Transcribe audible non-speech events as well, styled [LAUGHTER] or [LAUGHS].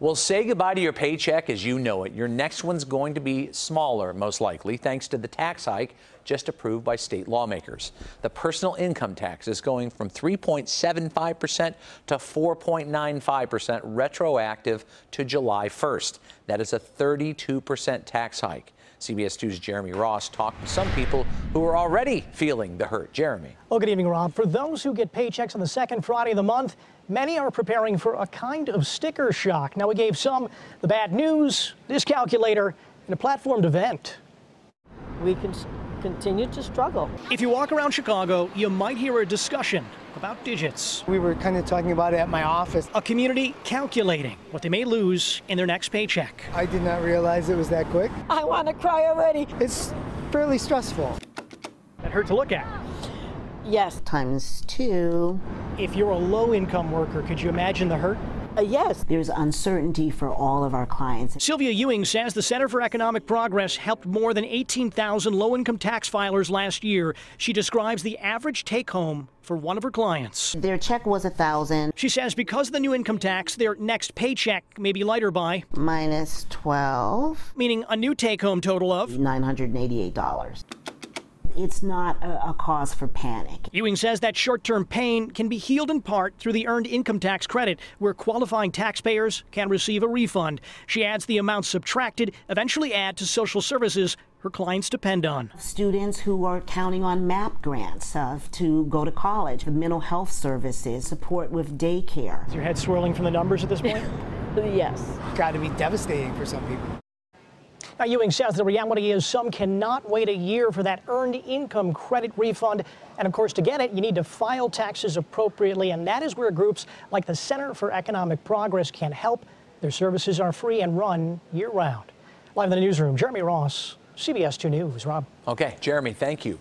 Well, say goodbye to your paycheck as you know it. Your next one's going to be smaller, most likely, thanks to the tax hike just approved by state lawmakers. The personal income tax is going from 3.75% to 4.95% retroactive to July 1st. That is a 32% tax hike. CBS 2's Jeremy Ross talked to some people who are already feeling the hurt. Jeremy. Well, good evening, Rob. For those who get paychecks on the second Friday of the month, many are preparing for a kind of sticker shock. Now, we gave some the bad news, this calculator, and a platformed event. We can continue to struggle. If you walk around Chicago, you might hear a discussion about digits. We were kind of talking about it at my office. A community calculating what they may lose in their next paycheck. I did not realize it was that quick. I want to cry already. It's fairly stressful. That hurt to look at. Yes. Times two. If you're a low income worker, could you imagine the hurt? Uh, yes. There's uncertainty for all of our clients. Sylvia Ewing says the Center for Economic Progress helped more than 18,000 low income tax filers last year. She describes the average take home for one of her clients. Their check was a thousand. She says because of the new income tax, their next paycheck may be lighter by minus 12, meaning a new take home total of $988 it's not a, a, cause for panic. Ewing says that short term pain can be healed in part through the Earned Income Tax Credit, where qualifying taxpayers can receive a refund. She adds the amounts subtracted eventually add to social services her clients depend on. Students who are counting on MAP grants uh, to go to college, the mental health services, support with daycare. Is your head swirling from the numbers at this point? [LAUGHS] yes. Got to be devastating for some people. Now, Ewing says the reality is some cannot wait a year for that earned income credit refund. And of course, to get it, you need to file taxes appropriately. And that is where groups like the Center for Economic Progress can help. Their services are free and run year round. Live in the newsroom, Jeremy Ross, CBS 2 News. Rob. Okay, Jeremy, thank you.